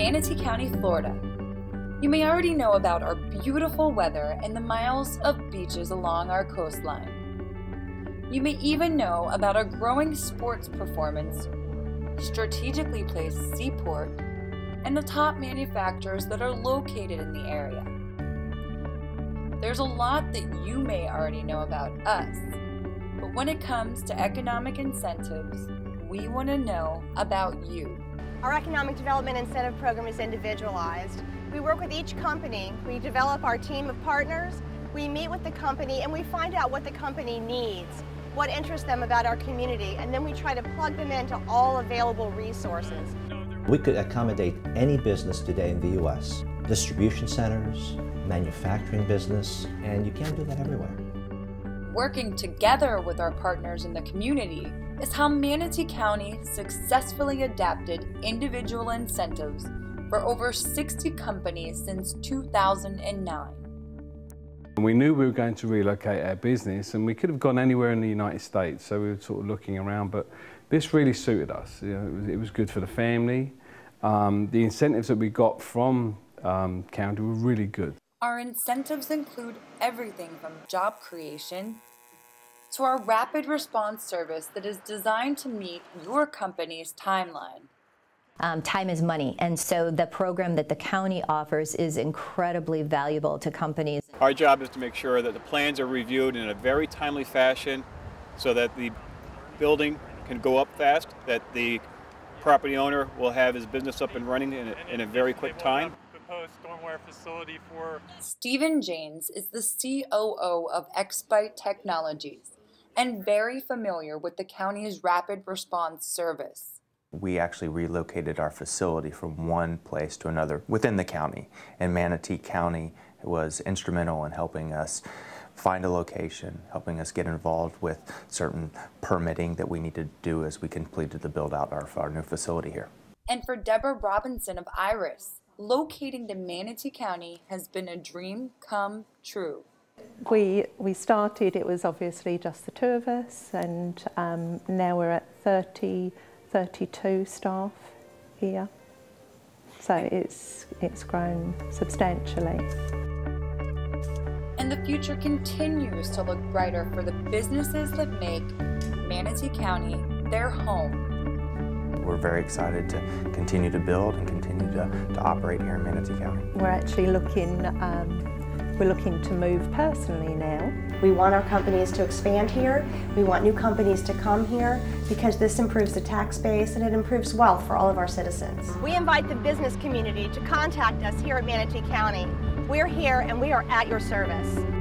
Manatee County, Florida. You may already know about our beautiful weather and the miles of beaches along our coastline. You may even know about our growing sports performance, strategically placed seaport, and the top manufacturers that are located in the area. There's a lot that you may already know about us, but when it comes to economic incentives, we want to know about you. Our Economic Development Incentive Program is individualized. We work with each company, we develop our team of partners, we meet with the company and we find out what the company needs, what interests them about our community, and then we try to plug them into all available resources. We could accommodate any business today in the U.S. Distribution centers, manufacturing business, and you can't do that everywhere. Working together with our partners in the community is how Manatee County successfully adapted individual incentives for over 60 companies since 2009. We knew we were going to relocate our business and we could have gone anywhere in the United States, so we were sort of looking around, but this really suited us. You know, it, was, it was good for the family. Um, the incentives that we got from um, county were really good. Our incentives include everything from job creation to our rapid response service that is designed to meet your company's timeline. Um, time is money, and so the program that the county offers is incredibly valuable to companies. Our job is to make sure that the plans are reviewed in a very timely fashion so that the building can go up fast, that the property owner will have his business up and running in a, in a very quick time. Stormwater facility for Stephen James is the COO of Expite Technologies and very familiar with the county's rapid response service. We actually relocated our facility from one place to another within the county, and Manatee County was instrumental in helping us find a location, helping us get involved with certain permitting that we needed to do as we completed the build out of our new facility here. And for Deborah Robinson of Iris, locating to Manatee County has been a dream come true. We, we started, it was obviously just the two of us, and um, now we're at 30, 32 staff here. So it's, it's grown substantially. And the future continues to look brighter for the businesses that make Manatee County their home. We're very excited to continue to build and continue to, to operate here in Manatee County. We're actually looking um, we're looking to move personally now. We want our companies to expand here. We want new companies to come here because this improves the tax base and it improves wealth for all of our citizens. We invite the business community to contact us here at Manatee County. We're here and we are at your service.